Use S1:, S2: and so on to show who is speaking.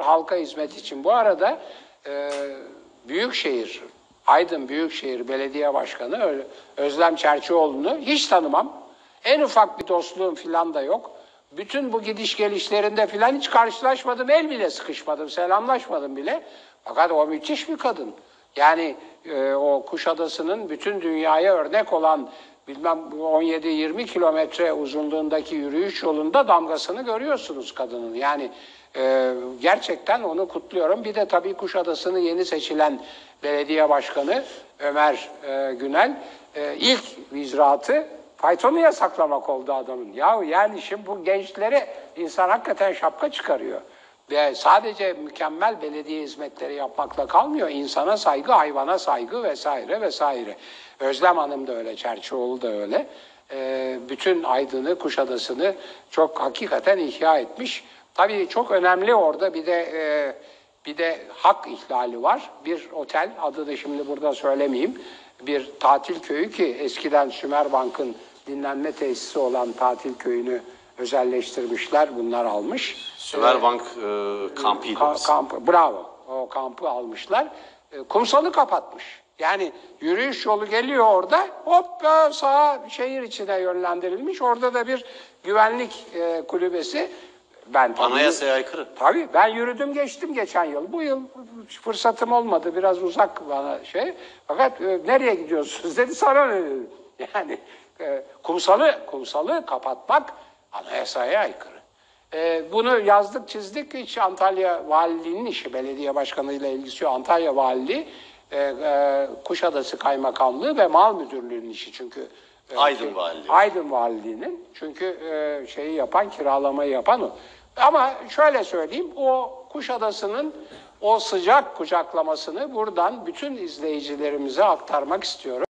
S1: halka hizmet için. Bu arada e, Büyükşehir, Aydın Büyükşehir Belediye Başkanı Özlem Çerçioğlu'nu hiç tanımam. En ufak bir dostluğum filan da yok. Bütün bu gidiş gelişlerinde filan hiç karşılaşmadım, el bile sıkışmadım, selamlaşmadım bile. Fakat o müthiş bir kadın. Yani e, o Kuşadası'nın bütün dünyaya örnek olan bilmem 17-20 kilometre uzunluğundaki yürüyüş yolunda damgasını görüyorsunuz kadının. Yani e, gerçekten onu kutluyorum. Bir de tabii Kuşadası'nın yeni seçilen belediye başkanı Ömer e, Günel e, ilk icraatı faytonu yasaklamak oldu adamın. Ya yani şimdi bu gençlere insan hakikaten şapka çıkarıyor. Ve sadece mükemmel belediye hizmetleri yapmakla kalmıyor. İnsana saygı, hayvana saygı vesaire vesaire. Özlem Hanım da öyle, Çerçioğlu da öyle. Ee, bütün Aydın'ı, Kuşadası'nı çok hakikaten ihya etmiş. Tabii çok önemli orada bir de e, bir de hak ihlali var. Bir otel, adı da şimdi burada söylemeyeyim. Bir tatil köyü ki eskiden Sümer Bank'ın dinlenme tesisi olan tatil köyünü özelleştirmişler. Bunlar almış.
S2: Sümerbank e, kampıydı.
S1: Ka- kampı, bravo. O kampı almışlar. E, kumsalı kapatmış. Yani yürüyüş yolu geliyor orada. Hop e, sağa şehir içine yönlendirilmiş. Orada da bir güvenlik e, kulübesi. Ben tabii-
S2: Anayasaya aykırı.
S1: Tabii ben yürüdüm geçtim geçen yıl. Bu yıl fırsatım olmadı. Biraz uzak bana şey. Fakat e, nereye gidiyorsunuz dedi sana ne dedim. Yani e, kumsalı kumsalı kapatmak anayasaya aykırı. E, bunu yazdık çizdik. Hiç Antalya Valiliğinin işi belediye başkanıyla ilgisi yok. Antalya Valiliği, e, e, Kuşadası Kaymakamlığı ve Mal Müdürlüğü'nün işi çünkü. e,
S2: Aydın Valiliği.
S1: Aydın Valiliği'nin. Çünkü e, şeyi yapan, kiralamayı yapan o. Ama şöyle söyleyeyim, o Kuşadası'nın o sıcak kucaklamasını buradan bütün izleyicilerimize aktarmak istiyorum.